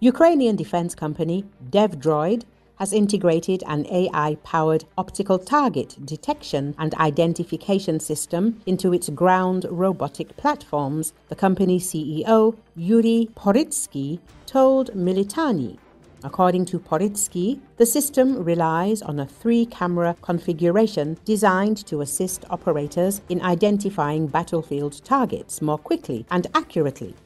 Ukrainian defense company DevDroid has integrated an AI powered optical target detection and identification system into its ground robotic platforms, the company's CEO, Yurii Poritskyi, told Militarnyi. According to Poritskyi, the system relies on a three camera configuration designed to assist operators in identifying battlefield targets more quickly and accurately.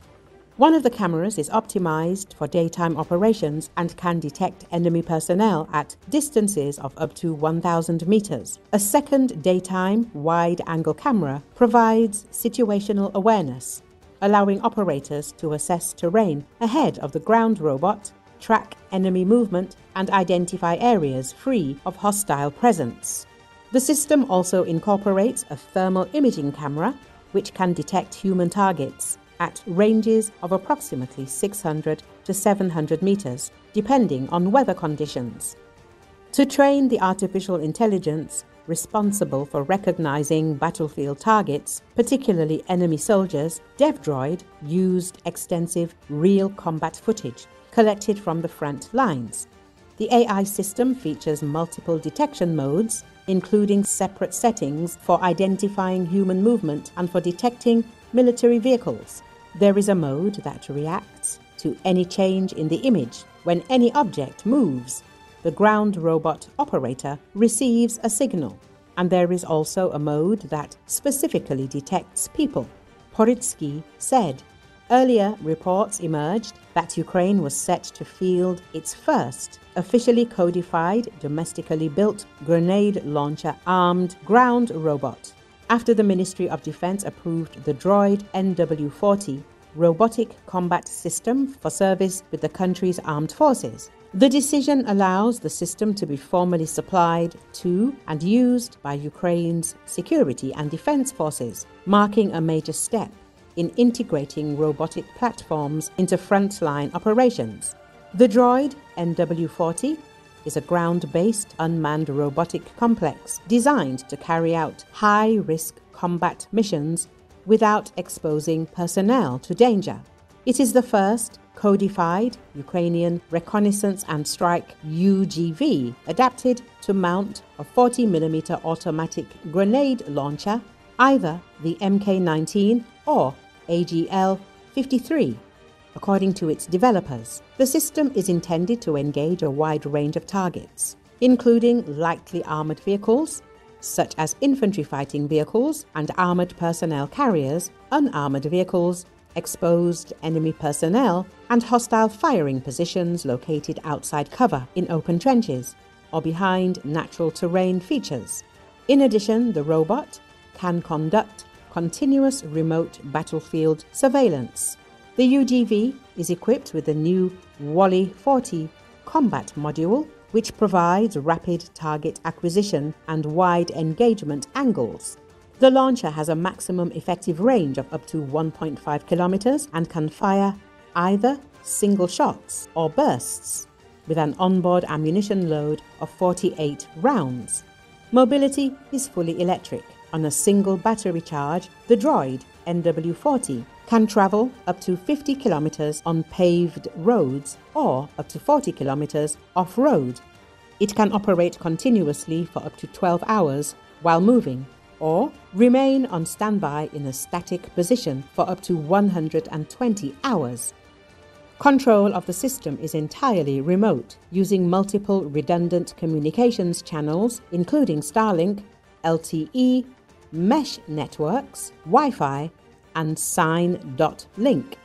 One of the cameras is optimized for daytime operations and can detect enemy personnel at distances of up to 1,000 meters. A second daytime wide angle camera provides situational awareness, allowing operators to assess terrain ahead of the ground robot, track enemy movement, and identify areas free of hostile presence. The system also incorporates a thermal imaging camera, which can detect human targets at ranges of approximately 600 to 700 meters, depending on weather conditions. To train the artificial intelligence responsible for recognizing battlefield targets, particularly enemy soldiers, DevDroid used extensive real combat footage collected from the front lines. The AI system features multiple detection modes, including separate settings for identifying human movement and for detecting military vehicles. There is a mode that reacts to any change in the image. When any object moves, the ground robot operator receives a signal, and there is also a mode that specifically detects people. Poritskyi said. Earlier reports emerged that Ukraine was set to field its first officially codified, domestically built grenade launcher armed ground robot after the Ministry of Defense approved the Droid NW40 robotic combat system for service with the country's armed forces. The decision allows the system to be formally supplied to and used by Ukraine's security and defense forces, marking a major step in integrating robotic platforms into frontline operations. The droid NW40 is a ground based unmanned robotic complex designed to carry out high risk combat missions without exposing personnel to danger. It is the first codified Ukrainian reconnaissance and strike UGV adapted to mount a 40mm automatic grenade launcher, either the MK 19 or AGL 53 according to its developers. The system is intended to engage a wide range of targets, including lightly armored vehicles, such as infantry fighting vehicles and armored personnel carriers, unarmored vehicles, exposed enemy personnel, and hostile firing positions located outside cover in open trenches or behind natural terrain features. In addition, the robot can conduct continuous remote battlefield surveillance the UGV is equipped with the new Wally 40 combat module, which provides rapid target acquisition and wide engagement angles. The launcher has a maximum effective range of up to 1.5 kilometers and can fire either single shots or bursts with an onboard ammunition load of 48 rounds. Mobility is fully electric. On a single battery charge, the Droid NW40 can travel up to 50 kilometers on paved roads or up to 40 kilometers off road. It can operate continuously for up to 12 hours while moving or remain on standby in a static position for up to 120 hours. Control of the system is entirely remote, using multiple redundant communications channels, including Starlink, LTE, mesh networks, Wi Fi, and sign.link.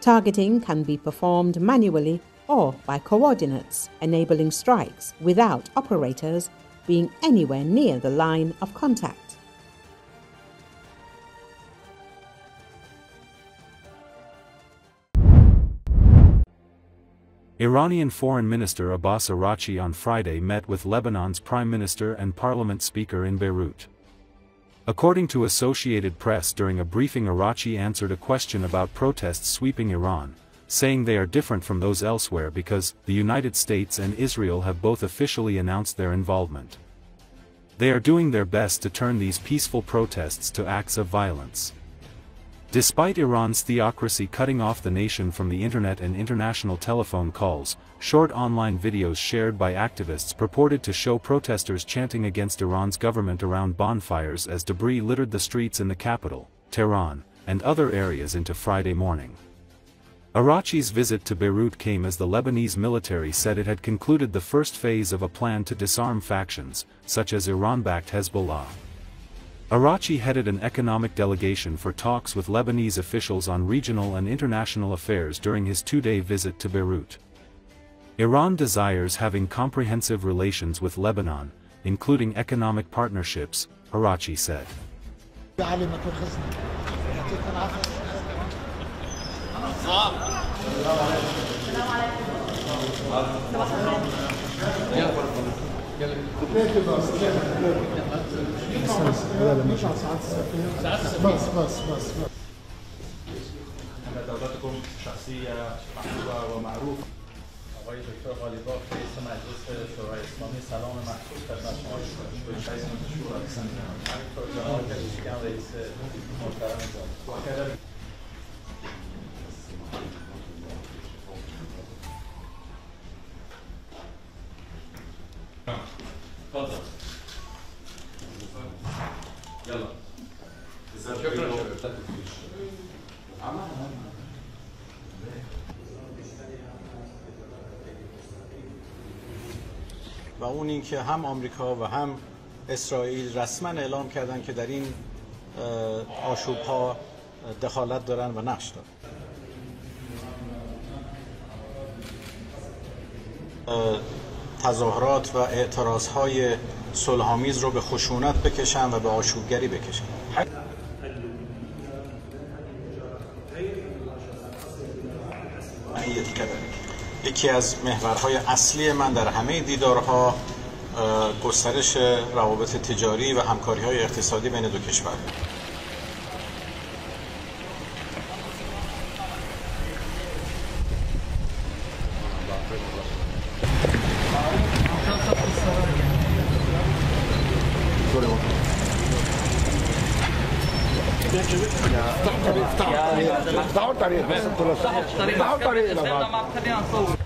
Targeting can be performed manually or by coordinates, enabling strikes without operators being anywhere near the line of contact. Iranian Foreign Minister Abbas Araghchi on Friday met with Lebanon's Prime Minister and Parliament Speaker in Beirut. According to Associated Press during a briefing Araghchi answered a question about protests sweeping Iran, saying they are different from those elsewhere because the United States and Israel have both officially announced their involvement. They are doing their best to turn these peaceful protests to acts of violence. Despite Iran's theocracy cutting off the nation from the internet and international telephone calls, short online videos shared by activists purported to show protesters chanting against Iran's government around bonfires as debris littered the streets in the capital, Tehran, and other areas into Friday morning. Araghchi's visit to Beirut came as the Lebanese military said it had concluded the first phase of a plan to disarm factions, such as Iran-backed Hezbollah. Araghchi headed an economic delegation for talks with Lebanese officials on regional and international affairs during his two-day visit to Beirut. Iran desires having comprehensive relations with Lebanon, including economic partnerships, Araghchi said. بس بس بس دولتكم شخصية محبوبة ومعروفة آقای دکتر غالیباف رئیس مجلس شورای اسلامی سلام مخصوص خدمت شما رئیس شورای همینطور جناب کشیشکن رئیس محترم تفضل يلا شكرا و اون اینکه هم آمریکا و هم اسرائیل رسما اعلام کردن که در این آشوب ها دخالت دارن و نقش دارن. تظاهرات و اعتراض های صلحآمیز رو به خشونت بکشن و به آشوبگری بکشن. یکی از محورهای اصلی من در همه دیدارها گسترش روابط تجاری و همکاری های اقتصادی بین دو کشور. افتحوا الطريق بس افتحوا الطريق الى بعض خلينا نصور